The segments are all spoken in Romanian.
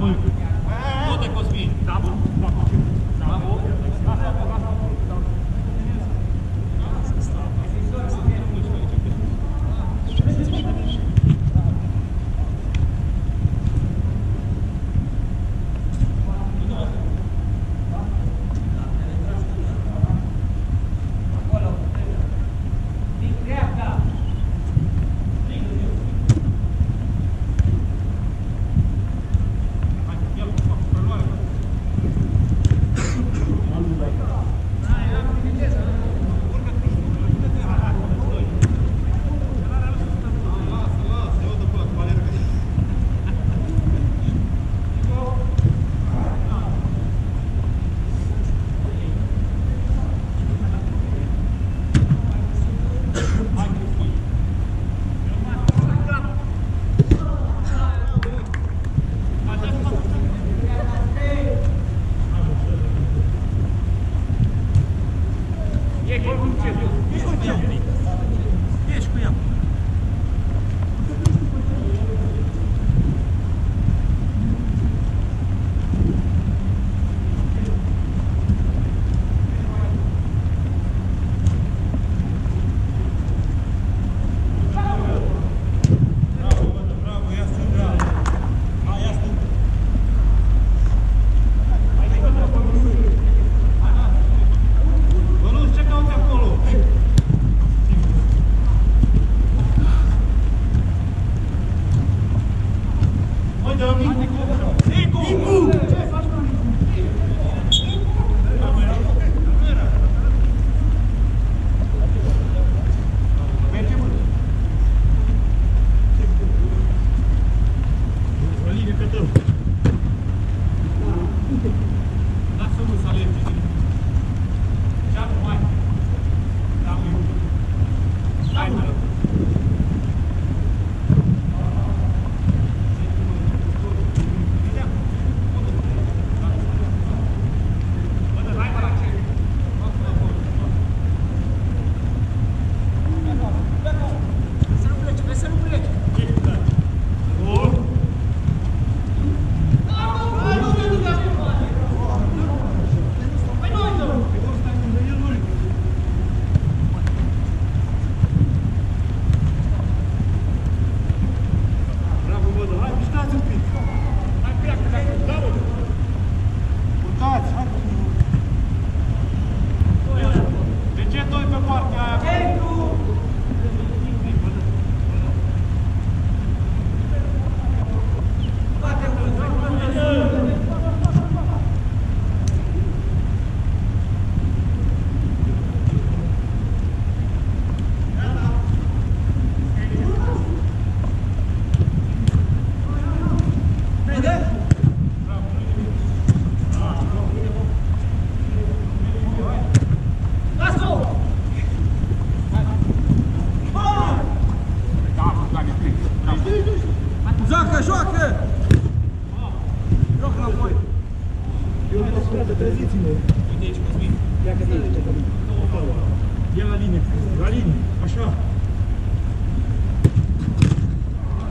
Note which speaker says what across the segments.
Speaker 1: Bravo.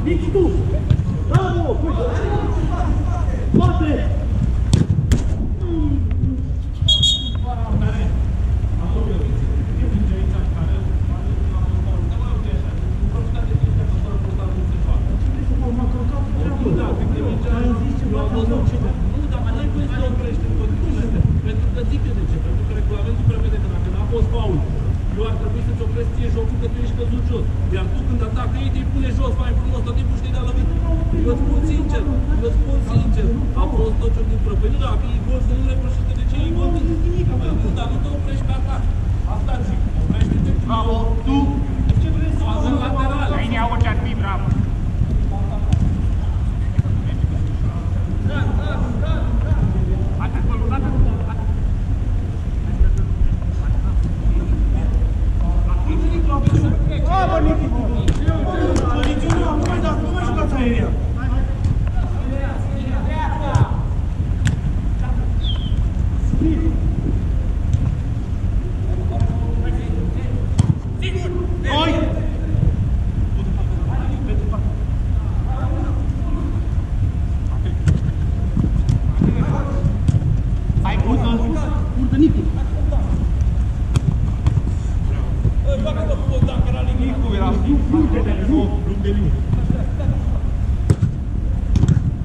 Speaker 1: Nici tu! Bravo!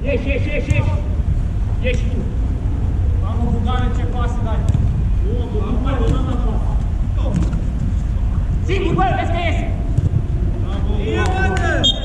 Speaker 1: Ieși, ieși, ieși,
Speaker 2: ieși!
Speaker 1: Ieși tu!
Speaker 3: Am o bugare, ce pasă dai!
Speaker 1: Nu mai
Speaker 3: luăm la pasă! Singur, bă, vezi că
Speaker 1: iese! Bravo! Ia, bă!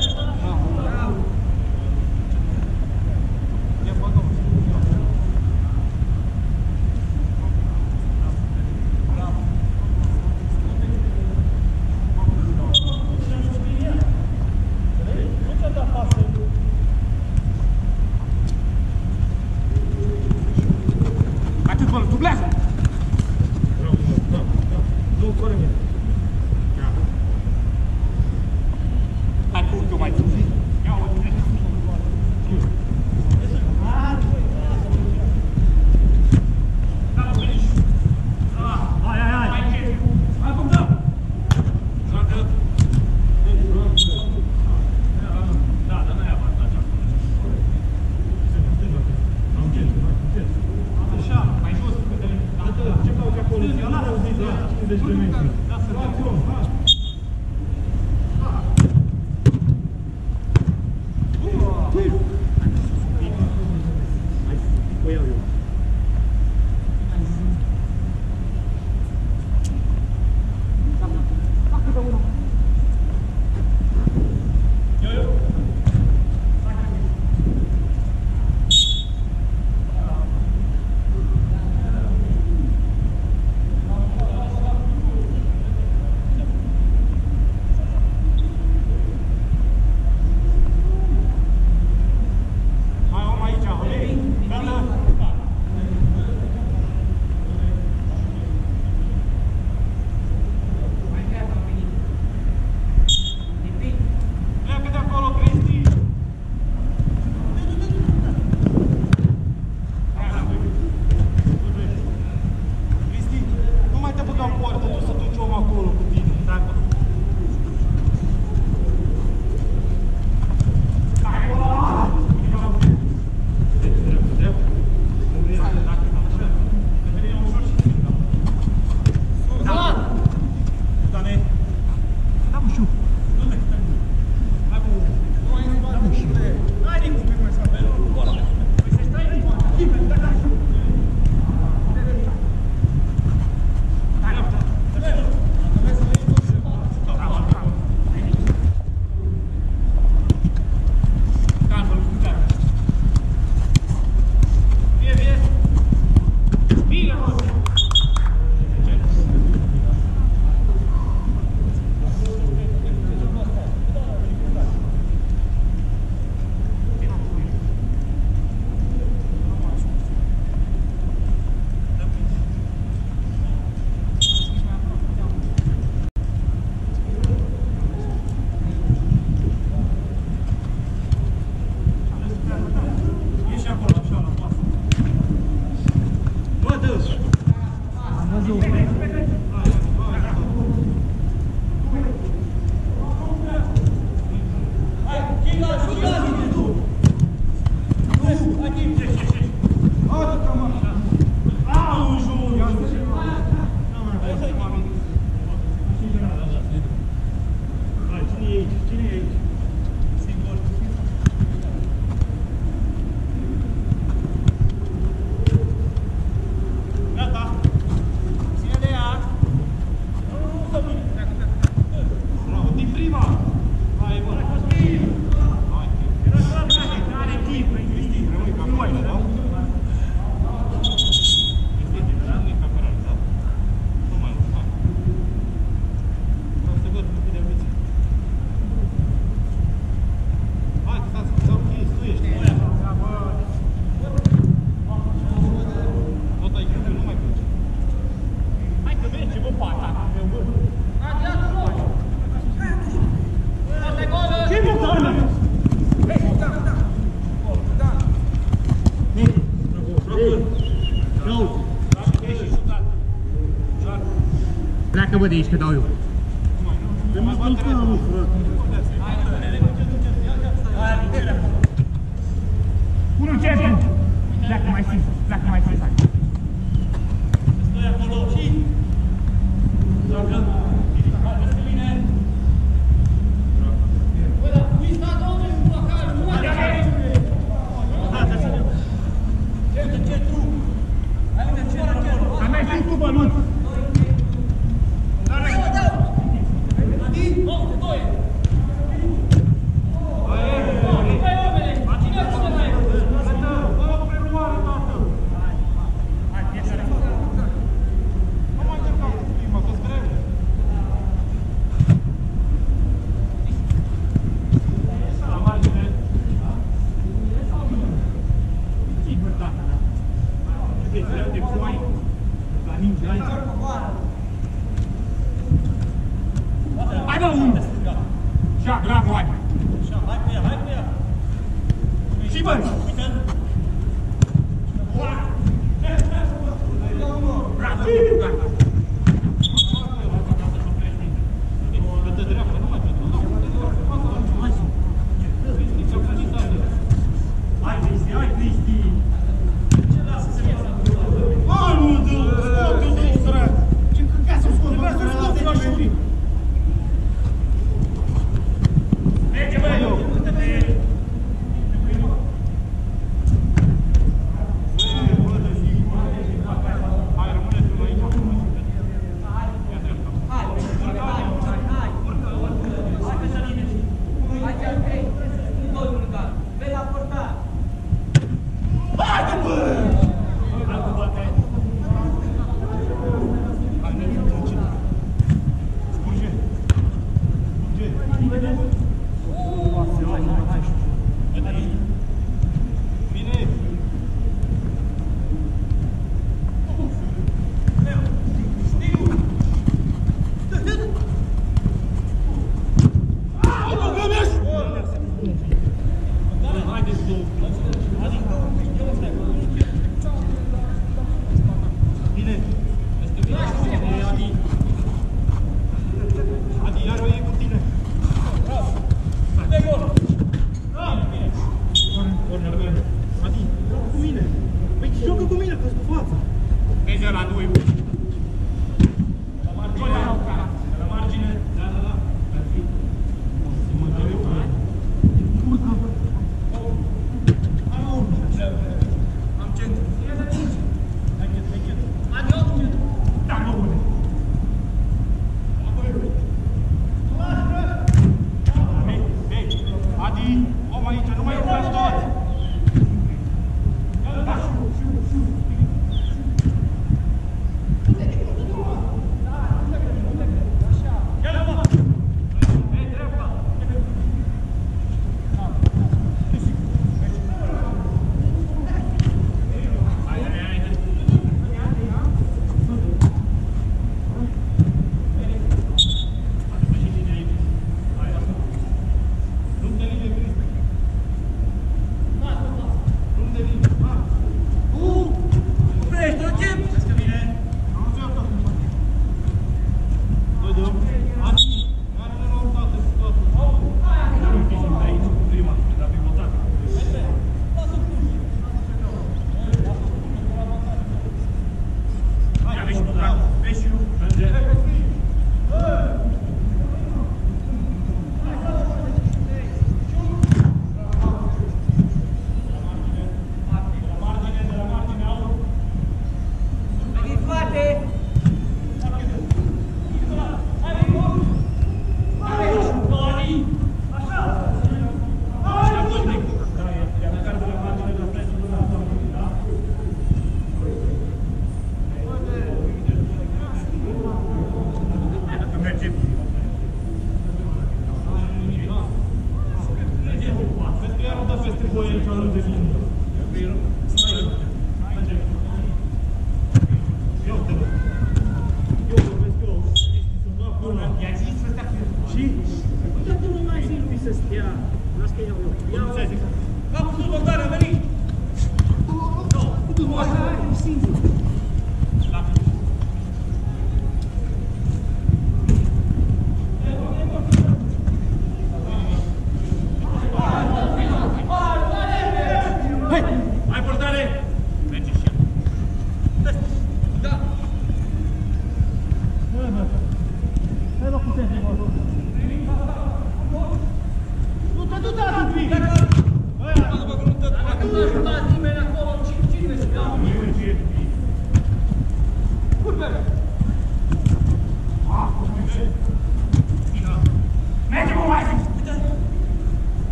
Speaker 1: Pleacă, bă, de aici, că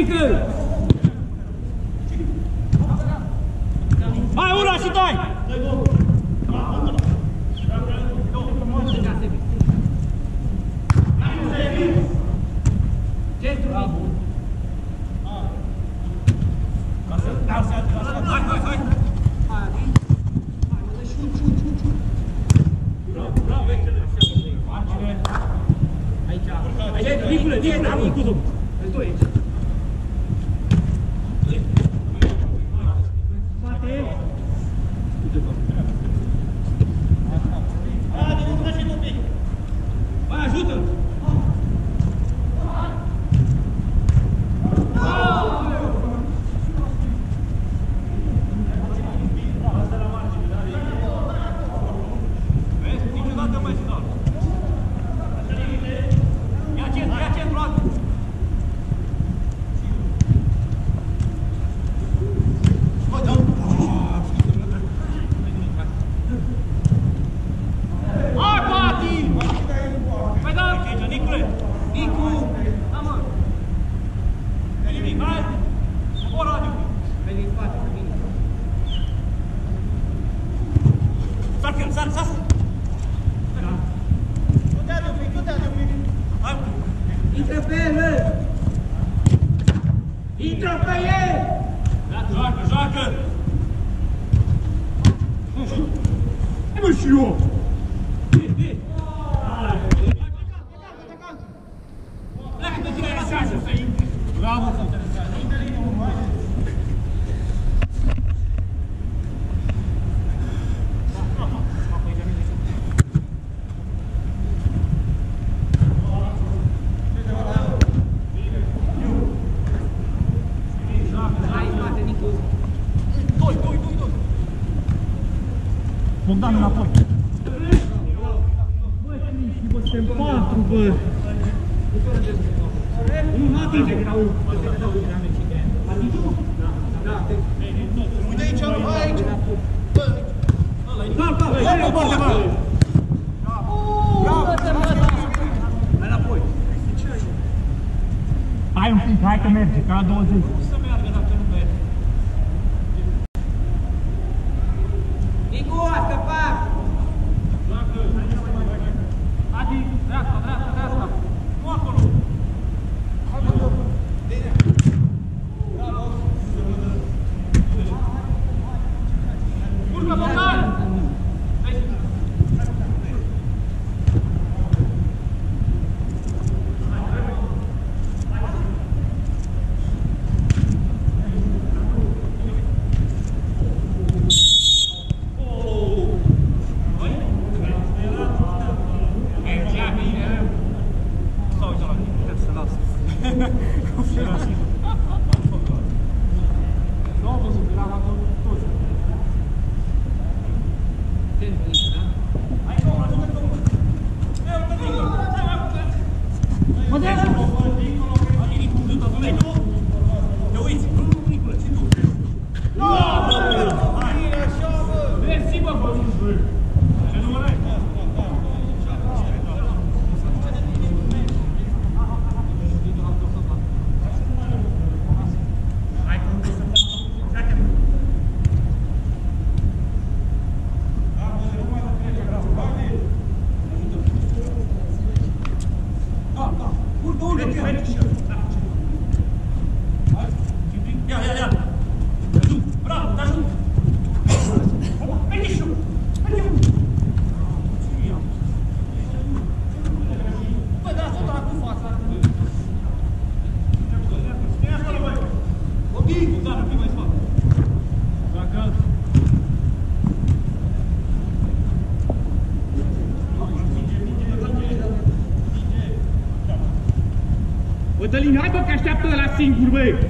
Speaker 3: Fikret. também, de
Speaker 1: cada Bă, Dălin, hai bă, că așteaptă la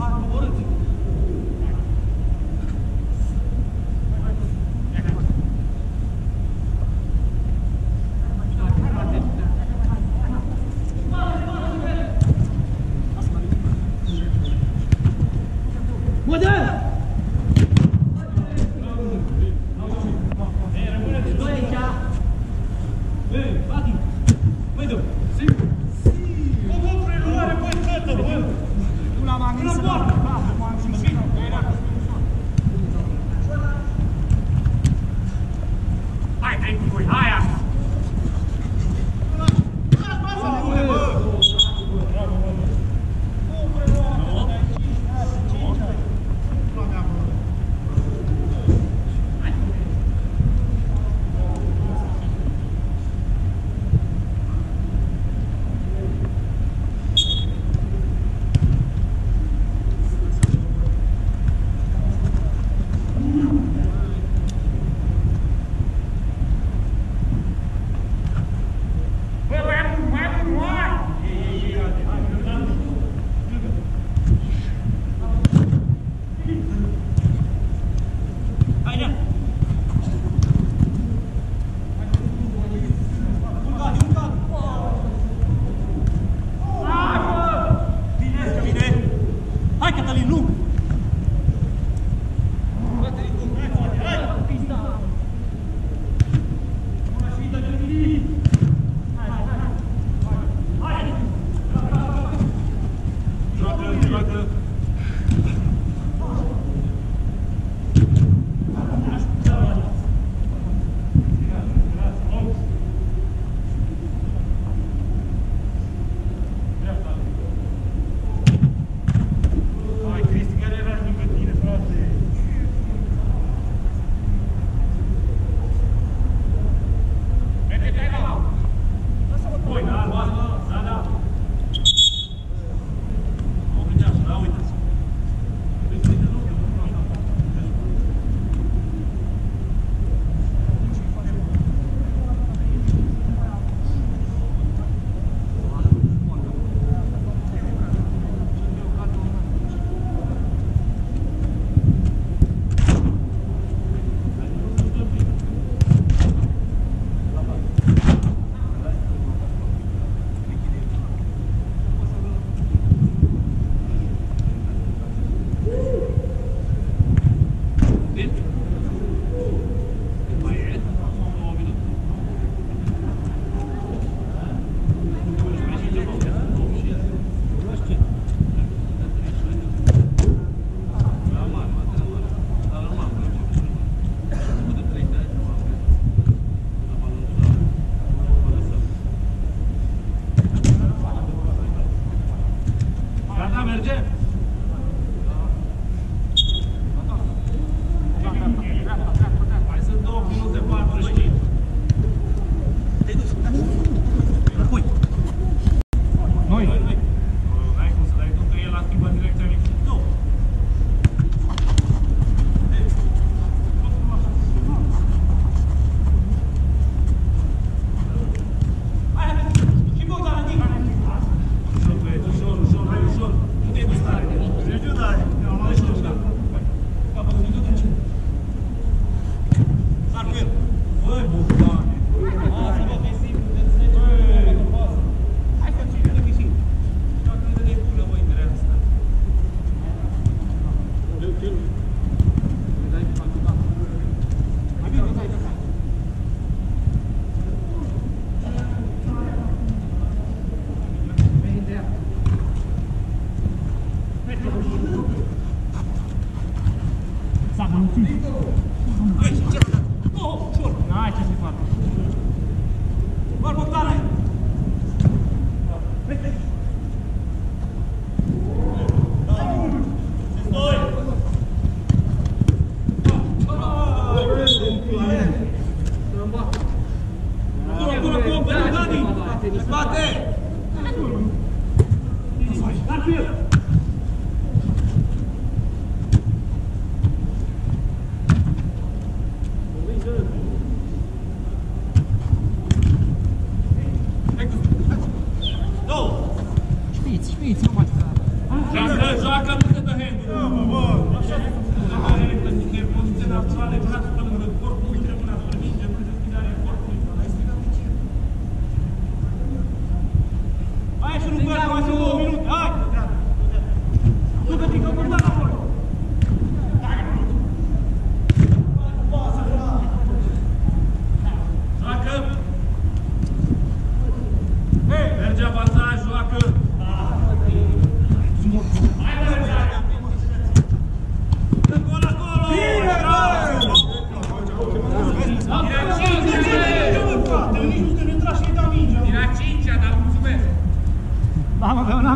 Speaker 1: あ、こぼれて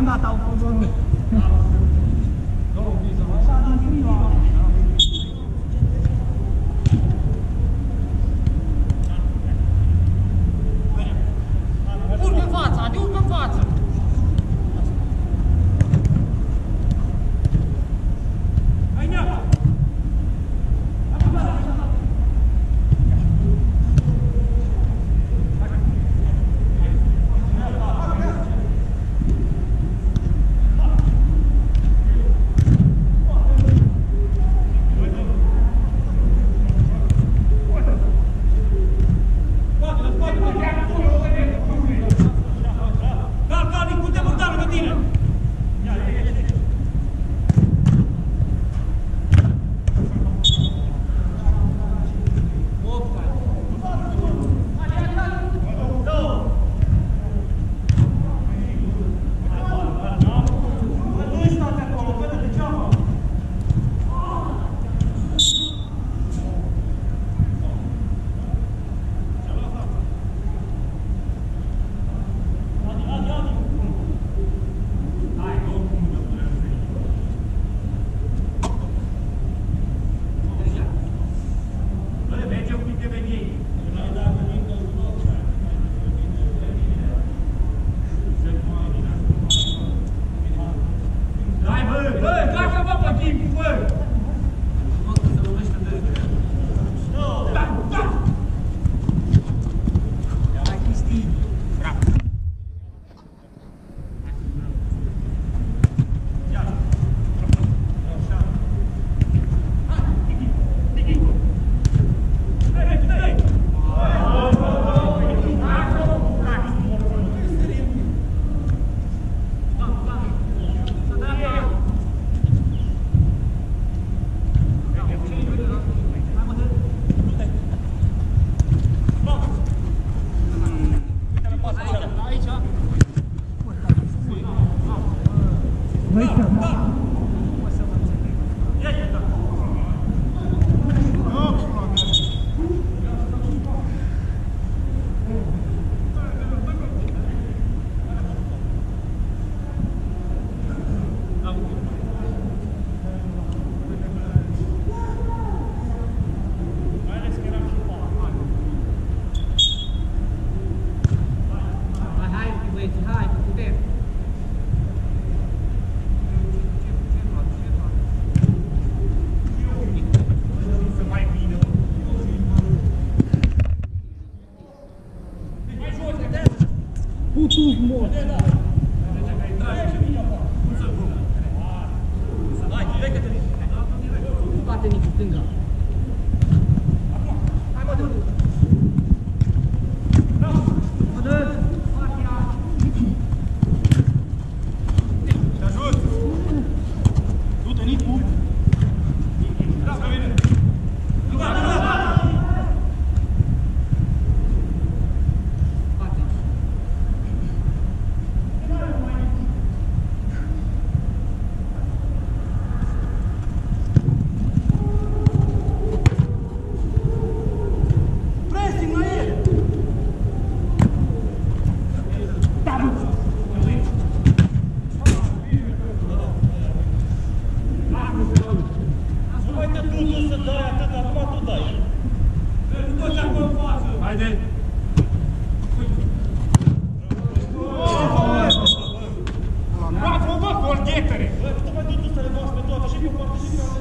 Speaker 1: Và tàu. partecipe a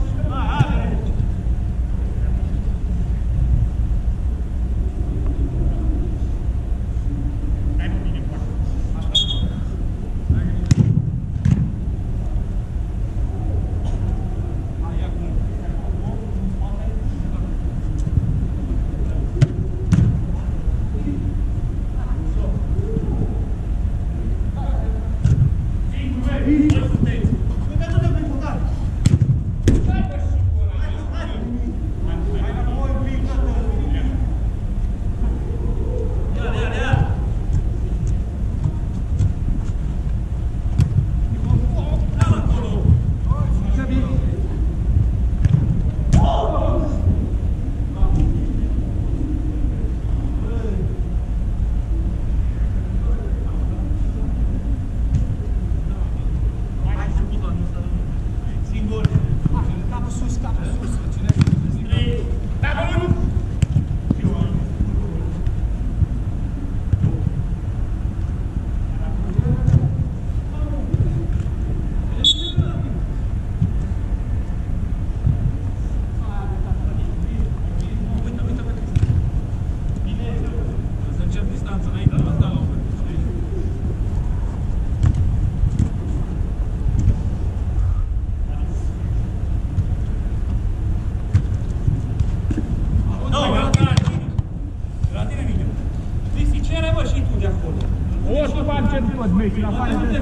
Speaker 1: Mikrofon.